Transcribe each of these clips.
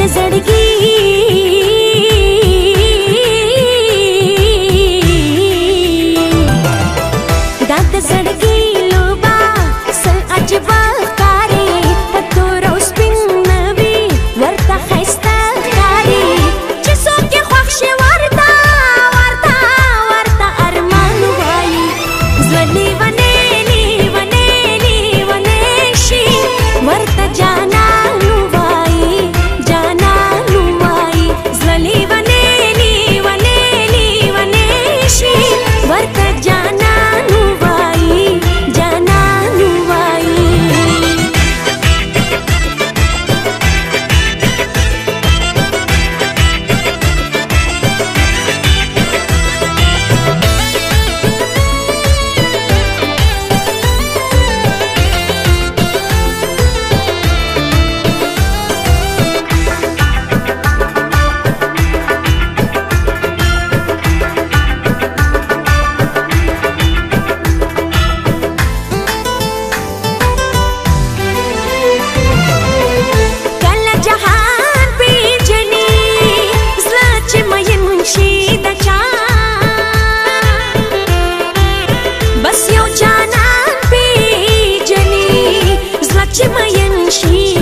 జడ జడిగి दांत सड़की लोबा सन अजबा 这么演戏。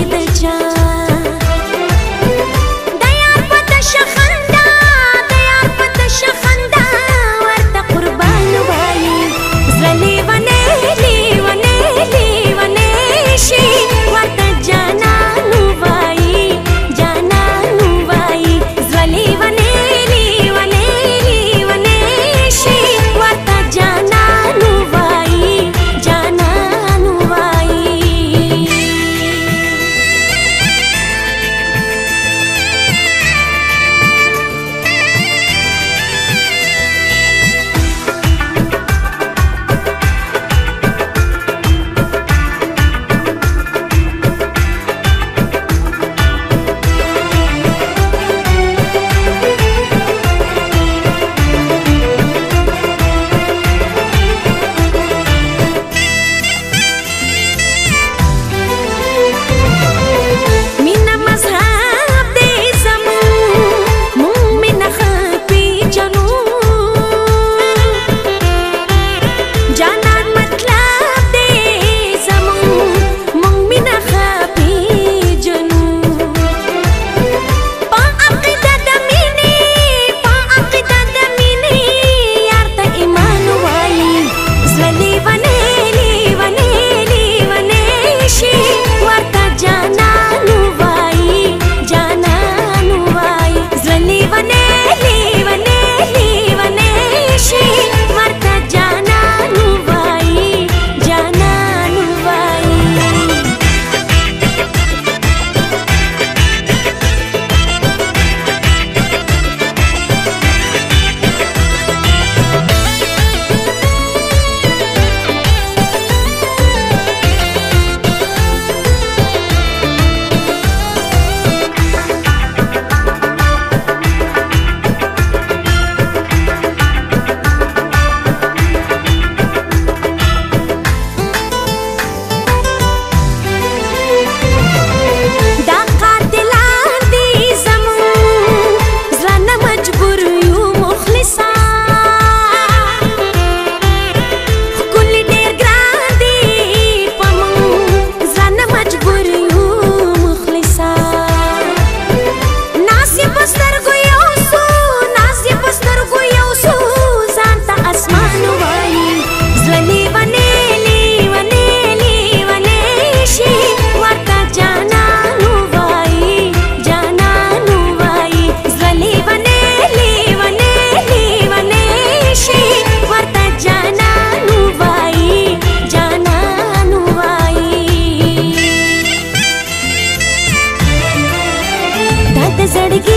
செடிக்க